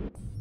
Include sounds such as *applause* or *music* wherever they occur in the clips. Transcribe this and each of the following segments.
I see you.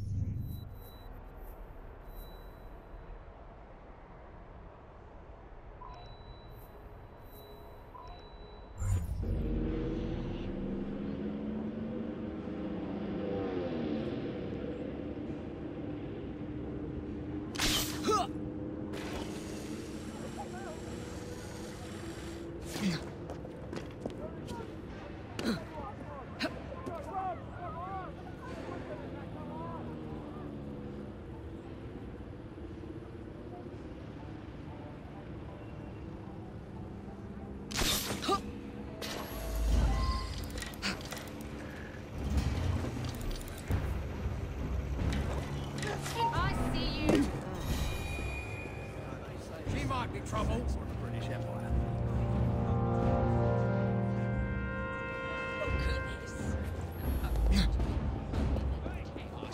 She might be trouble. British Empire. Look at.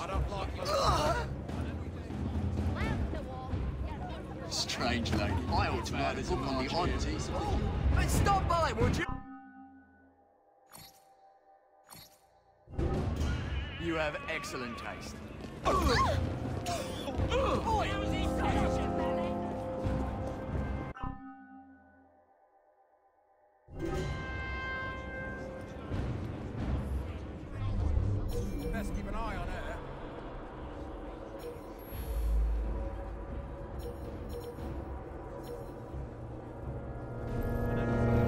I don't like my... Lamp the wall. Strange lady. I ought to write this on the oddities. Hey, stop by, would you? You have excellent taste. *gasps* Best keep an eye on her.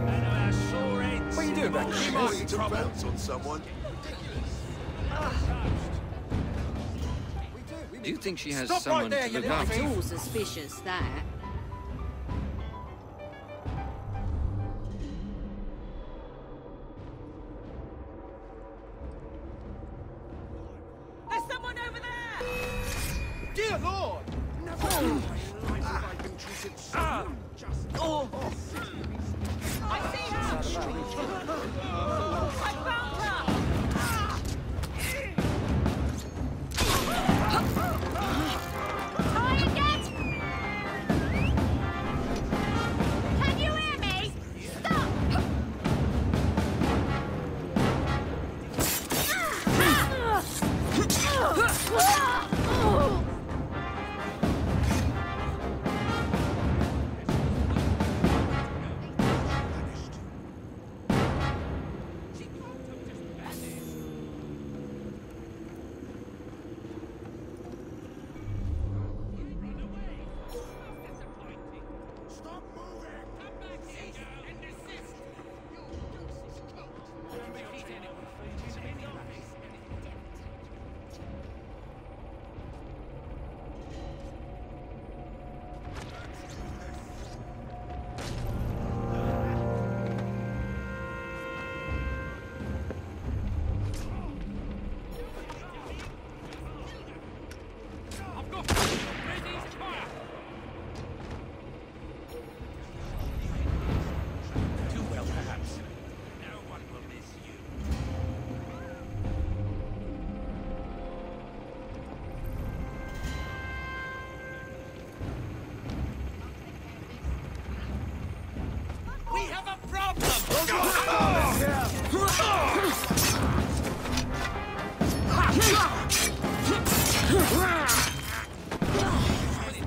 What are you doing back She there? might be to bounce on someone. Do you think she has Stop right someone there, to look little after? thief. All suspicious, that. I see her! I found her! Tired yet? Can you hear me? Stop! Stop *laughs* ah. ah. ah.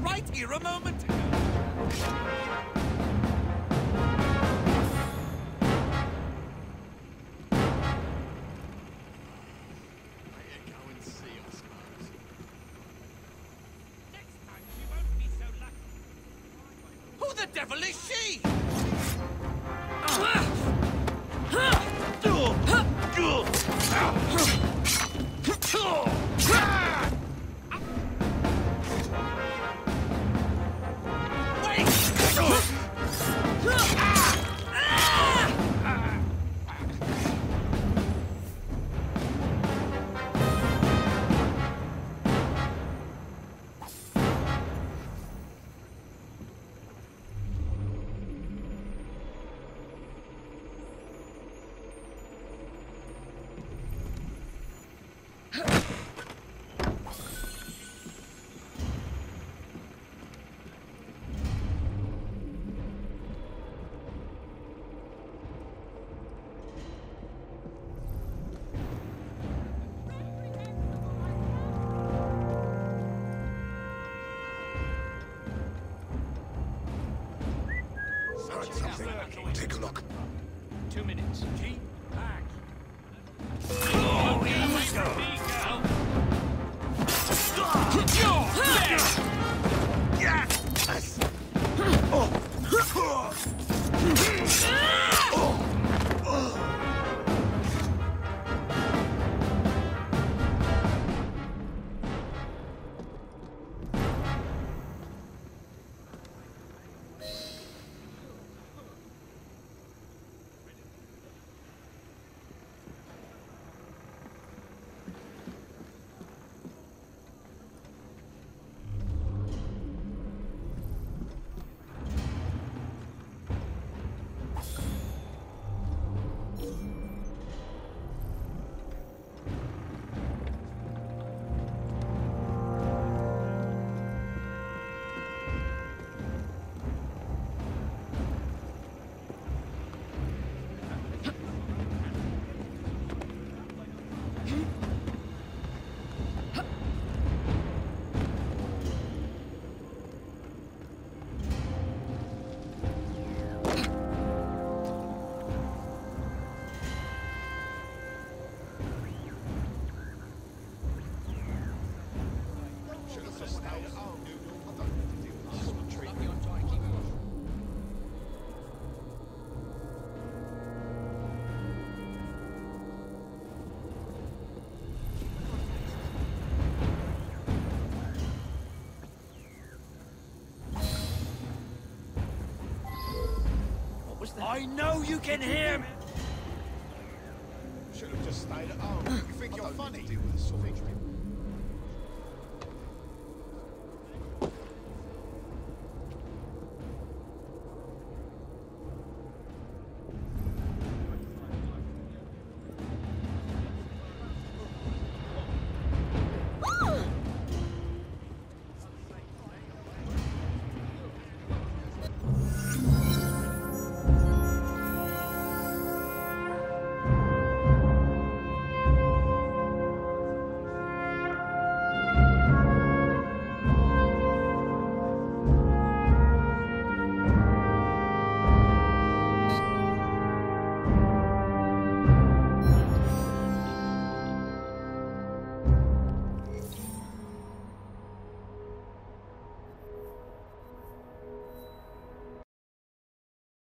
Right here a moment. Who the devil is she? Two I know you can hear me. Should have just stayed at home. You think you're funny? Deal with the